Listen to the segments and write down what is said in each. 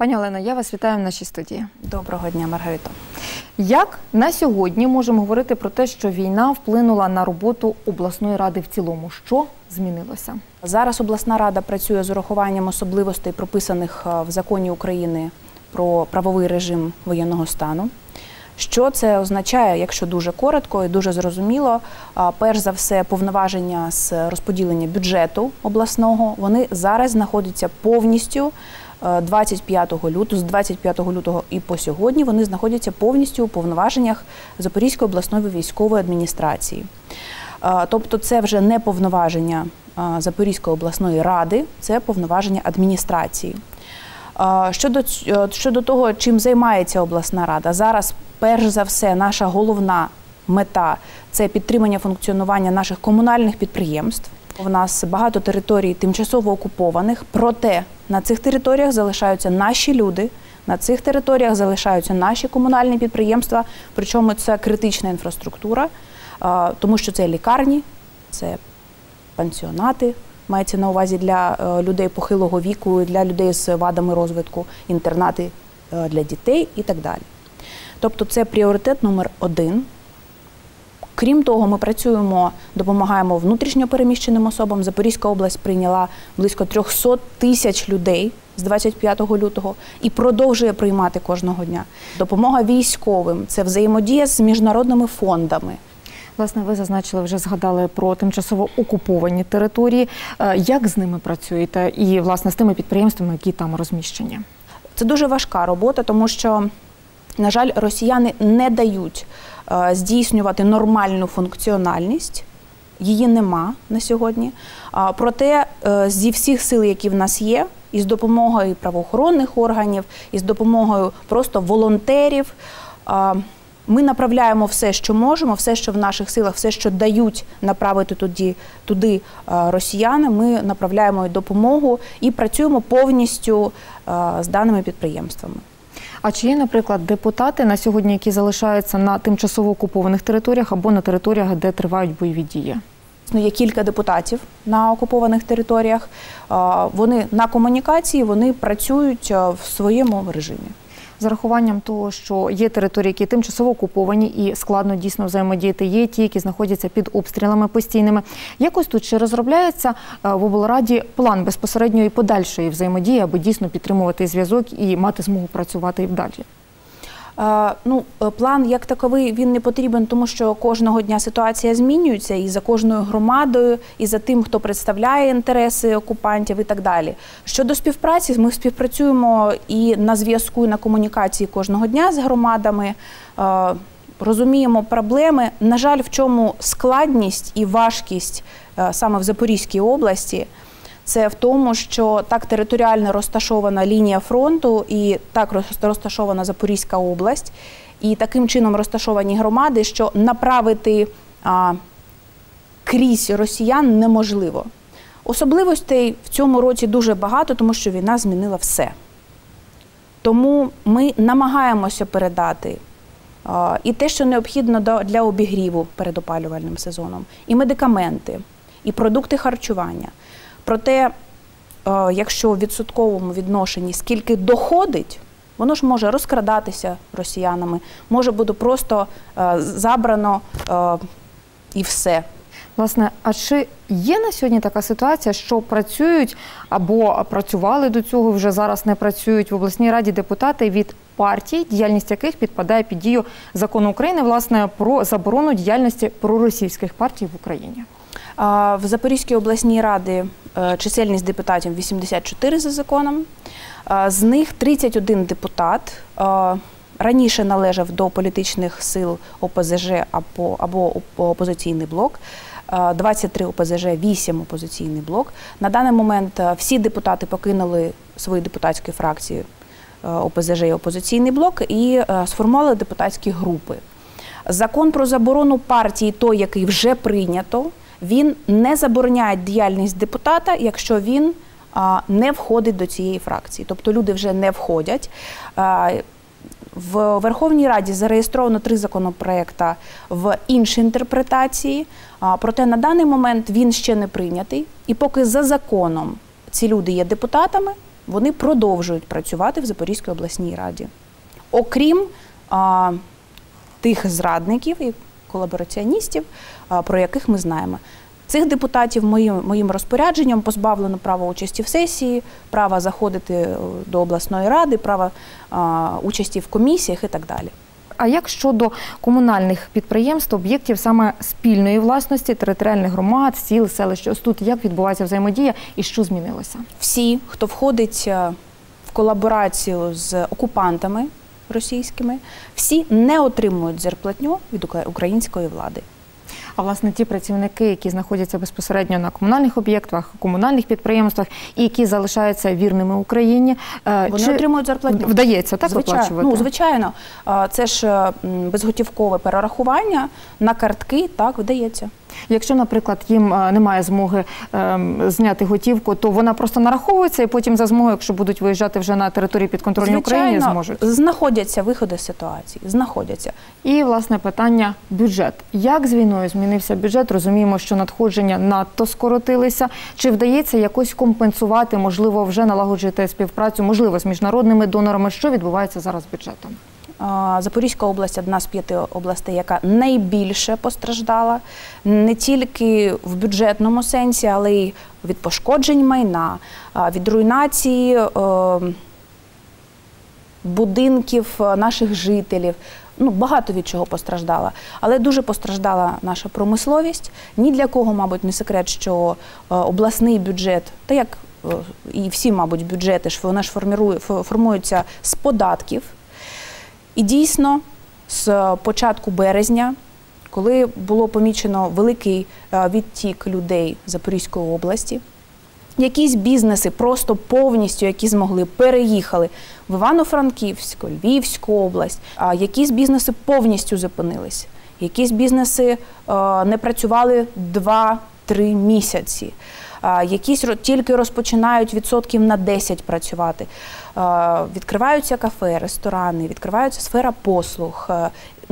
Пані Олено, я вас вітаю в нашій студії. Доброго дня, Маргарито. Як на сьогодні можемо говорити про те, що війна вплинула на роботу обласної ради в цілому? Що змінилося? Зараз обласна рада працює з урахуванням особливостей, прописаних е, в законі України про правовий режим воєнного стану. Що це означає, якщо дуже коротко і дуже зрозуміло, перш за все, повноваження з розподілення бюджету обласного вони зараз знаходяться повністю е, 25 лютого, з 25 лютого і по сьогодні вони знаходяться повністю у повноваженнях Запорізької обласної військової адміністрації. Тобто, це вже не повноваження Запорізької обласної ради, це повноваження адміністрації. Щодо, е, щодо того, чим займається обласна рада, зараз, перш за все, наша головна мета це підтримання функціонування наших комунальних підприємств. У нас багато територій тимчасово окупованих, проте на цих територіях залишаються наші люди, на цих територіях залишаються наші комунальні підприємства, причому це критична інфраструктура, тому що це лікарні, це пансіонати, мається на увазі для е, людей похилого віку, для людей з вадами розвитку, інтернати е, для дітей і так далі. Тобто це пріоритет номер один. Крім того, ми працюємо, допомагаємо внутрішньо переміщеним особам. Запорізька область прийняла близько 300 тисяч людей з 25 лютого і продовжує приймати кожного дня. Допомога військовим це взаємодія з міжнародними фондами. Власне, ви зазначили, вже згадали про тимчасово окуповані території. Е, Як з ними працюєте? І власне з тими підприємствами, які там розміщені? Це дуже важка робота, тому що, на жаль, росіяни не дають здійснювати нормальну функціональність. Її нема на сьогодні. Проте е, зі всіх сил, які в нас є, і з допомогою правоохоронних органів, і з допомогою просто волонтерів. Ми направляємо все, що можемо, все, що в наших силах, все, що дають направити туди, туди е, росіяни. Ми направляємо допомогу і працюємо повністю е, з даними підприємствами. А чи є, наприклад, депутати на сьогодні, які залишаються на тимчасово окупованих територіях або на територіях, де тривають бойові дії? Ну, Є кілька депутатів на окупованих територіях. Вони на комунікації, вони працюють в своєму режимі. З рахуванням того, що є території, які тимчасово окуповані і складно дійсно взаємодіяти, є ті, які знаходяться під обстрілами постійними. Якось тут чи розробляється е, в облраді план безпосередньої подальшої взаємодії, аби дійсно підтримувати зв'язок і мати змогу працювати і вдалі? Ну, е, план як таковий він не потрібен, тому що кожного дня ситуація змінюється і за кожною громадою, і за тим, хто представляє інтереси окупантів, і так далі. Щодо співпраці, ми співпрацюємо і на зв'язку, і на комунікації кожного дня з громадами. Розуміємо проблеми. На жаль, в чому складність і важкість е, саме в Запорізькій області. Це в тому, що так територіально розташована лінія фронту і так розташована Запорізька область, і таким чином розташовані громади, що направити а, крізь росіян неможливо. Особливостей в цьому році дуже багато, тому що війна змінила все. Тому ми намагаємося передати і те, що необхідно для обігріву перед опалювальним сезоном, і медикаменти, і продукти харчування. Проте, е, якщо в відсотковому відношенні скільки доходить, воно ж може розкрадатися росіянами, може бути просто е, забрано е, і все. Власне, а чи є на сьогодні така ситуація, що працюють або працювали до цього, вже зараз не працюють в обласній раді депутати від партій, діяльність яких підпадає під дію закону України, власне, про заборону діяльності проросійських партій в Україні? В Запорізькій обласній раді е, чисельність депутатів 84 за законом. З них 31 депутат раніше належав до політичних сил ОПЗЖ або, або опозиційний блок. е, 23 ОПЗЖ, 8 опозиційний блок. На даний момент всі депутати покинули свої депутатські фракції ОПЗЖ і опозиційний блок і е, сформували депутатські групи. Закон про заборону партії, той, який вже прийнято, він не забороняє діяльність депутата, якщо він не входить до цієї фракції. Тобто люди вже не входять. В Верховній Раді зареєстровано три законопроекти в іншій інтерпретації. Проте на даний момент він ще не прийнятий. І поки за законом ці люди є депутатами, вони продовжують працювати в Запорізькій обласній раді. Окрім а, тих зрадників і колабораціоністів, а, про яких ми знаємо. Цих депутатів моїм, моїм розпорядженням позбавлено права участі в сесії, права заходити е, до обласної ради, права а, участі в комісіях і так далі. А як щодо комунальних підприємств, об'єктів саме спільної власності, територіальних громад, сіл, селищ? Ось тут як відбувається взаємодія і що змінилося? Всі, хто входить е, в колаборацію з окупантами російськими, всі не отримують зарплатню від української влади. А власне ті працівники, які знаходяться безпосередньо на комунальних об'єктах, комунальних підприємствах і які залишаються вірними Україні, е, Вони чи отримують зарплатню. вдається так звичайно, виплачувати? ну, звичайно, це ж безготівкове перерахування на картки, так вдається. Якщо, наприклад, їм е, немає змоги ем, зняти готівку, то вона просто нараховується, і потім за змогою, якщо будуть виїжджати вже на території підконтрольної України, зможуть. знаходяться виходи з ситуації, знаходяться. І власне питання бюджет. Як з війною змінився бюджет? Розуміємо, що надходження надто скоротилися. Чи вдається якось компенсувати, можливо, вже налагоджуєте співпрацю, можливо, з міжнародними донорами? Що відбувається зараз з бюджетом? Запорізька область одна з п'яти областей, яка найбільше постраждала не тільки в бюджетному сенсі, але й від пошкоджень майна, від руйнації е, будинків е, наших жителів. Ну, багато від чого постраждала. Але дуже постраждала наша промисловість. Ні для кого, мабуть, не секрет, що е, обласний бюджет, та як і всі, мабуть, бюджети ж вони ж формуються з податків. І дійсно, з початку березня, коли було помічено великий е, відтік людей Запорізької області, якісь бізнеси просто повністю, які змогли, переїхали в Івано-Франківську, Львівську область, а якісь бізнеси повністю зупинились, якісь бізнеси е, не працювали 2-3 місяці. Якісь тільки розпочинають відсотків на 10 працювати. Відкриваються кафе, ресторани, відкриваються сфера послуг.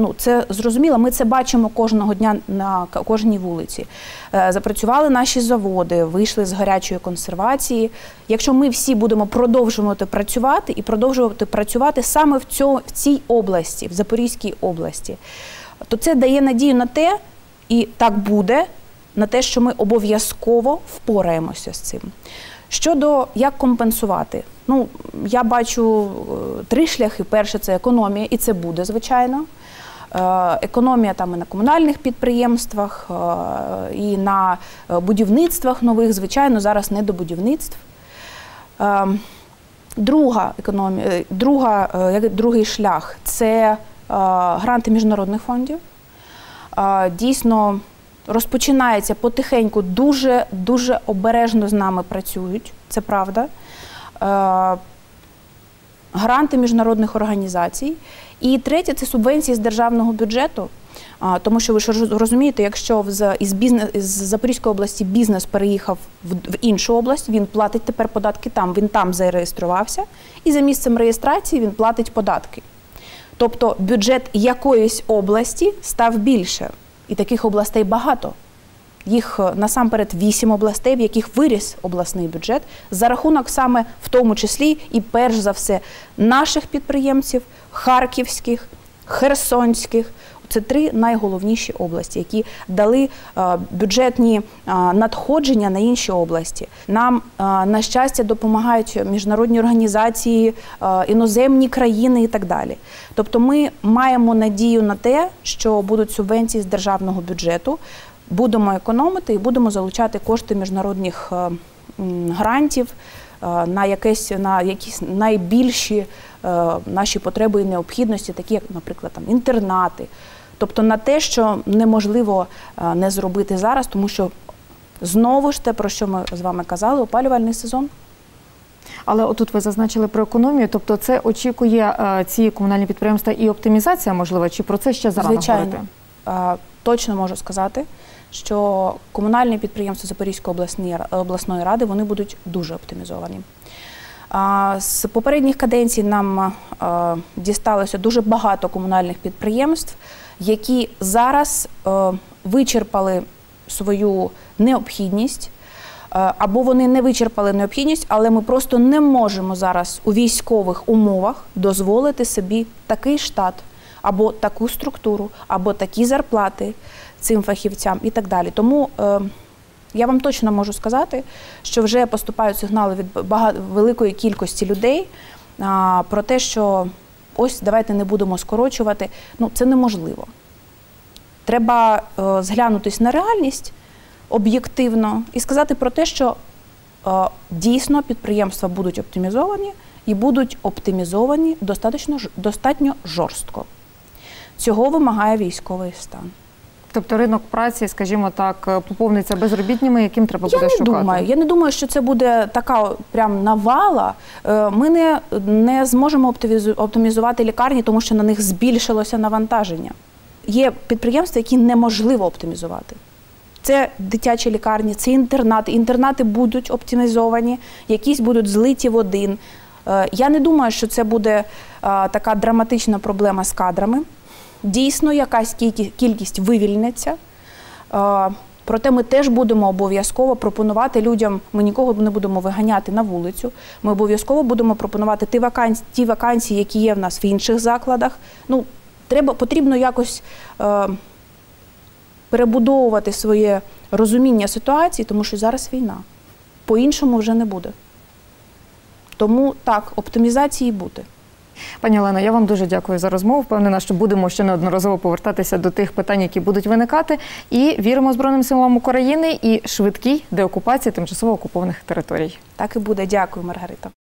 Ну, це зрозуміло. Ми це бачимо кожного дня на кожній вулиці. Е, Запрацювали наші заводи, вийшли з гарячої консервації. Якщо ми всі будемо продовжувати працювати і продовжувати працювати саме в цьому в цій області, в Запорізькій області, то це дає надію на те, і так буде, на те, що ми обов'язково впораємося з цим. Щодо як компенсувати, ну я бачу е, три шляхи. Перше це економія, і це буде звичайно. Е, Економія там і на комунальних підприємствах, е, і на будівництвах нових, звичайно, зараз не до будівництв. Е, Друга економія, друга, другий шлях це гранти міжнародних фондів. Дійсно розпочинається потихеньку, дуже дуже обережно з нами працюють, це правда. Е, Гранти міжнародних організацій. І третє це субвенції з державного бюджету. Тому що ви ж розумієте, якщо з- із бізнес із Запорізької області бізнес переїхав в іншу область, він платить тепер податки там. Він там зареєструвався, і за місцем реєстрації він платить податки. Тобто бюджет якоїсь області став більше, і таких областей багато. Їх е, насамперед вісім областей, в яких виріс обласний бюджет за рахунок саме в тому числі і перш за все наших підприємців, харківських, херсонських. Це три найголовніші області, які дали е, бюджетні е, надходження на інші області. Нам, е, на щастя, допомагають міжнародні організації, іноземні країни і так далі. Тобто, ми маємо надію на те, що будуть субвенції з державного бюджету, будемо економити і будемо залучати кошти міжнародних грантів на якесь на якісь найбільші наші потреби і необхідності, такі як, наприклад, там інтернати. Тобто на те, що неможливо е, не зробити зараз, тому що знову ж те, про що ми з вами казали, опалювальний сезон. Але отут ви зазначили про економію, тобто це очікує е, ці комунальні підприємства і оптимізація можлива, чи про це ще зарано Звичайно, говорити? Е, точно можу сказати, що комунальні підприємства Запорізької обласної, обласної ради вони будуть дуже оптимізовані. З попередніх каденцій нам дісталося дуже багато комунальних підприємств, які зараз е, вичерпали свою необхідність. Е, Або вони не вичерпали необхідність, але ми просто не можемо зараз у військових умовах дозволити собі такий штат, або таку структуру, або такі зарплати цим фахівцям і так далі. Тому е, я вам точно можу сказати, що вже поступають сигнали від багато великої кількості людей а, про те, що ось давайте не будемо скорочувати. Ну це неможливо. Треба е, зглянутись на реальність об'єктивно і сказати про те, що е, дійсно підприємства будуть оптимізовані і будуть оптимізовані достатньо, достатньо жорстко. Цього вимагає військовий стан. Тобто ринок праці, скажімо так, е, поповниться безробітними, яким треба Я буде не шукати. думаю. Я не думаю, що це буде така прям навала. Е, Ми не, не зможемо оптимізувати лікарні, тому що на них збільшилося навантаження. Є підприємства, які неможливо оптимізувати. Це дитячі лікарні, це інтернати. Інтернати будуть оптимізовані, якісь будуть злиті в один. Е, Я не думаю, що це буде така драматична проблема з кадрами. Дійсно, якась кількість- вивільниться. Е, Проте ми теж будемо обов'язково пропонувати людям. Ми нікого не будемо виганяти на вулицю. Ми обов'язково будемо пропонувати ті вакансії, ті вакансії, які є в нас в інших закладах. Ну, треба потрібно якось е, перебудовувати своє розуміння ситуації, тому що зараз війна. По-іншому вже не буде. Тому так, оптимізації бути. Пані Олено, я вам дуже дякую за розмову. Впевнена, що будемо ще неодноразово повертатися до тих питань, які будуть виникати. І віримо Збройним силам України і швидкій деокупації тимчасово окупованих територій. Так і буде. Дякую, Маргарита.